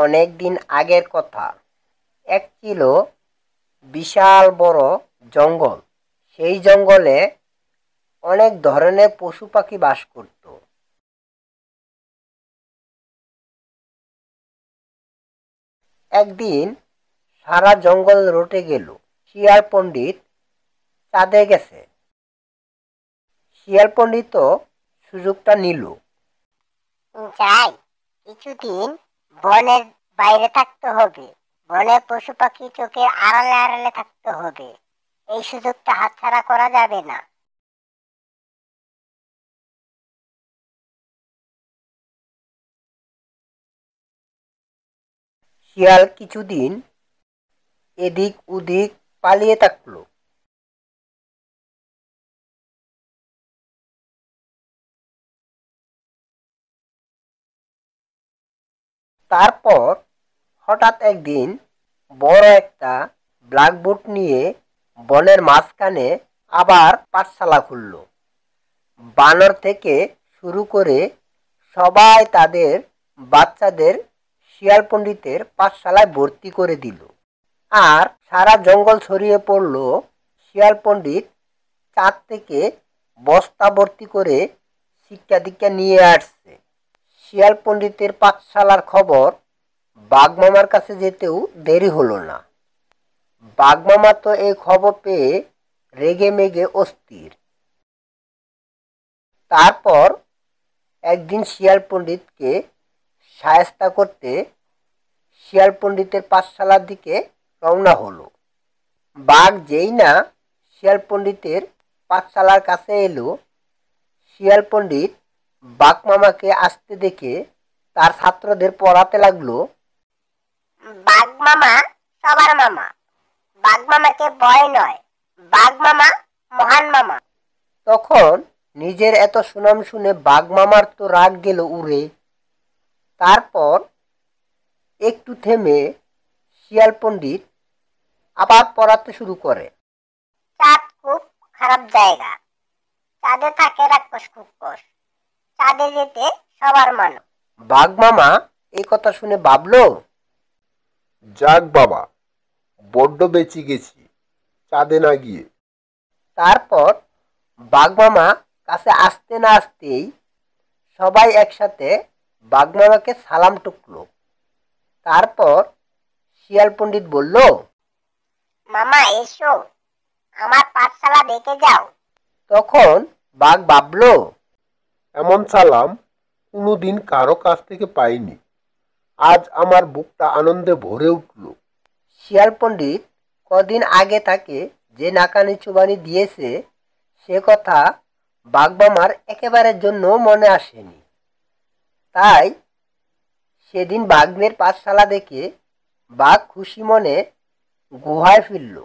অনেক দিন আগের কথা। এক ছিল বিশাল বড় জঙ্গল। সেই জঙ্গলে অনেক ধরনের পশু পাখি বাস করত। একদিন সারা জঙ্গল রটে গেল। শিয়াল পণ্ডিত চাঁদে গেছে। শিয়াল পণ্ডিতও সুযোগটা নিল। যাই, কিছুদিন বনের বাইরে থাকতে হবে। বনের পশু পাখি চোখের আড়ালে আড়ালে থাকতে হবে। এই সুযোগটা হাতছাড়া করা যাবে না। শিয়াল কিছুদিন এদিক ওদিক পালিয়ে থাকল। তারপর হঠাৎ একদিন বড় একটা ব্ল্যাকবোর্ড নিয়ে বনের মাঝখানে আবার পাঠশালা খুলল। বানর থেকে শুরু করে সবাই তাদের বাচ্চাদের শিয়াল পণ্ডিতের পাঠশালায় ভর্তি করে দিল। আর সারা জঙ্গল ছড়িয়ে পড়ল শিয়াল পণ্ডিত চাঁদ থেকে বস্তা ভর্তি করে শিক্ষা দীক্ষা নিয়ে আসছে। শিয়াল পণ্ডিতের পাঠশালার খবর বাঘমামার কাছে যেতেও দেরি হলো না। বাঘমামা তো এই খবর পেয়ে রেগে মেগে অস্থির। তারপর একদিন শিয়াল পণ্ডিতকে সায়স্তা করতে শিয়াল পণ্ডিতের পাঠশালার দিকে রওনা হলো। বাঘ যেই না শিয়াল পণ্ডিতের পাঠশালার কাছে এলো শিয়াল পণ্ডিত বাঘ মামাকে আসতে দেখে তার ছাত্রদের পড়াতে লাগল বাঘ মামা সবার মামা। বাঘ মামাকে ভয় নয় বাঘ মামা মহান মামা। তখন নিজের এত সুনাম শুনে বাঘ মামার তো রাগ গেল উড়ে। তারপর একটু থেমে শিয়াল পণ্ডিত আবার পড়াতে শুরু করে। চাঁদ খুব খারাপ জায়গা। চাঁদে থাকে রাক্ষস কুক্ষস চাঁদে যেতে সবার মানো। বাঘ মামা এই কথা শুনে ভাবলো? যাক বাবা বড্ড বেঁচে গেছি চাঁদে না গিয়ে। তারপর বাঘ বাঘমামা কাছে আসতে না আসতেই সবাই একসাথে বাঘমামাকে সালাম টুকলো। তারপর শিয়াল পণ্ডিত বলল মামা এসো আমার পাঠশালা দেখে যাও। তখন বাঘ ভাবলো এমন সালাম কোনোদিন কারও কাছ থেকে পাইনি। আজ আমার বুকটা আনন্দে ভরে উঠল। শিয়াল পণ্ডিত, কদিন আগে তাকে যে নাকানি চুবানি দিয়েছে, সে কথা বাঘমামার একেবারের জন্য মনে আসেনি। তাই সেদিন বাঘমের পাঠশালা দেখে বাঘ খুশি মনে গুহায় ফিরল।